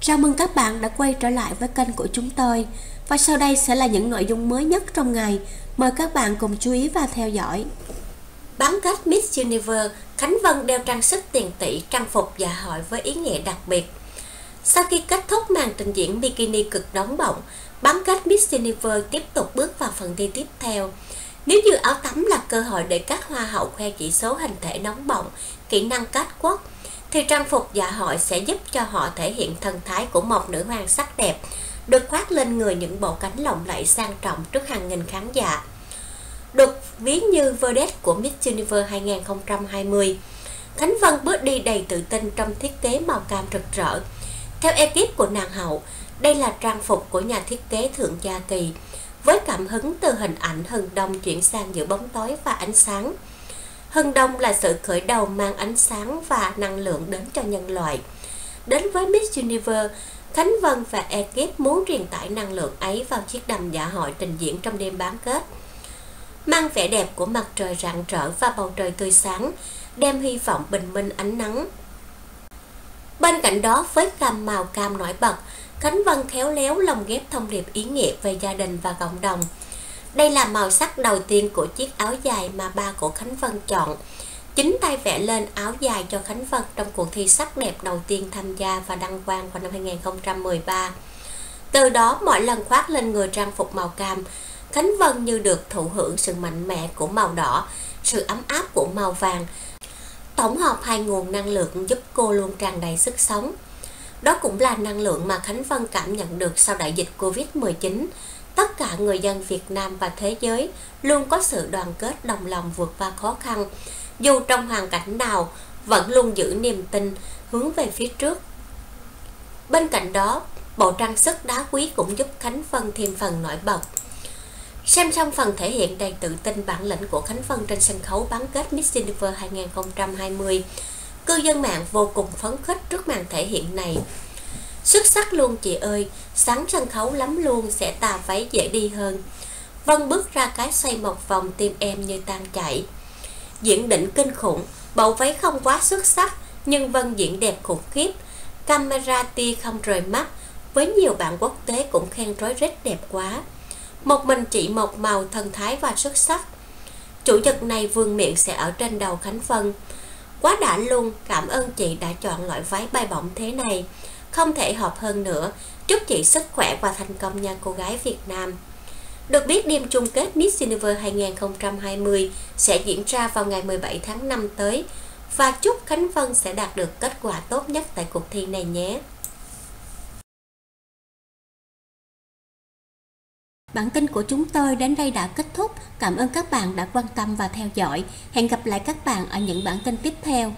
Chào mừng các bạn đã quay trở lại với kênh của chúng tôi. Và sau đây sẽ là những nội dung mới nhất trong ngày. Mời các bạn cùng chú ý và theo dõi. Bán kết Miss Universe, Khánh Vân đeo trang sức tiền tỷ trang phục dạ hội với ý nghĩa đặc biệt. Sau khi kết thúc màn trình diễn bikini cực nóng bỏng Bán kết Miss Universe tiếp tục bước vào phần thi tiếp theo. Nếu như áo tắm là cơ hội để các hoa hậu khoe chỉ số hình thể nóng bỏng, kỹ năng kết quốc, thì trang phục dạ hội sẽ giúp cho họ thể hiện thần thái của một nữ hoàng sắc đẹp, được khoác lên người những bộ cánh lộng lẫy sang trọng trước hàng nghìn khán giả. Được ví như vedette của Miss Universe 2020, Khánh Vân bước đi đầy tự tin trong thiết kế màu cam rực rỡ. Theo ekip của nàng hậu, đây là trang phục của nhà thiết kế Thượng Gia Kỳ, với cảm hứng từ hình ảnh hừng đông chuyển sang giữa bóng tối và ánh sáng. Hưng đông là sự khởi đầu mang ánh sáng và năng lượng đến cho nhân loại. Đến với Miss Universe, Khánh Vân và ekip muốn truyền tải năng lượng ấy vào chiếc đầm dạ hội trình diễn trong đêm bán kết. Mang vẻ đẹp của mặt trời rạng rỡ và bầu trời tươi sáng, đem hy vọng bình minh ánh nắng. Bên cạnh đó, với cam màu cam nổi bật, Khánh Vân khéo léo lồng ghép thông điệp ý nghĩa về gia đình và cộng đồng. Đây là màu sắc đầu tiên của chiếc áo dài mà ba của Khánh Vân chọn. Chính tay vẽ lên áo dài cho Khánh Vân trong cuộc thi sắc đẹp đầu tiên tham gia và đăng quang vào năm 2013. Từ đó mỗi lần khoác lên người trang phục màu cam, Khánh Vân như được thụ hưởng sự mạnh mẽ của màu đỏ, sự ấm áp của màu vàng. Tổng hợp hai nguồn năng lượng giúp cô luôn tràn đầy sức sống. Đó cũng là năng lượng mà Khánh Vân cảm nhận được sau đại dịch Covid-19. Tất cả người dân Việt Nam và thế giới luôn có sự đoàn kết đồng lòng vượt qua khó khăn, dù trong hoàn cảnh nào vẫn luôn giữ niềm tin hướng về phía trước. Bên cạnh đó, bộ trang sức đá quý cũng giúp Khánh Vân thêm phần nổi bật. Xem xong phần thể hiện đầy tự tin bản lĩnh của Khánh Vân trên sân khấu bán kết Miss Universe 2020, cư dân mạng vô cùng phấn khích trước màn thể hiện này. Xuất sắc luôn chị ơi, sáng sân khấu lắm luôn, sẽ tà váy dễ đi hơn. Vân bước ra cái xoay một vòng tim em như tan chảy. Diễn đỉnh kinh khủng, bộ váy không quá xuất sắc, nhưng Vân diễn đẹp khủng khiếp. Camera tia không rời mắt, với nhiều bạn quốc tế cũng khen rối rít đẹp quá. Một mình chị một màu thần thái và xuất sắc. Chủ nhật này vương miệng sẽ ở trên đầu Khánh Vân. Quá đã luôn, cảm ơn chị đã chọn loại váy bay bổng thế này. Không thể hợp hơn nữa. Chúc chị sức khỏe và thành công nha cô gái Việt Nam. Được biết, đêm chung kết Miss Universe 2020 sẽ diễn ra vào ngày 17 tháng 5 tới và chúc Khánh Vân sẽ đạt được kết quả tốt nhất tại cuộc thi này nhé. Bản tin của chúng tôi đến đây đã kết thúc. Cảm ơn các bạn đã quan tâm và theo dõi. Hẹn gặp lại các bạn ở những bản tin tiếp theo.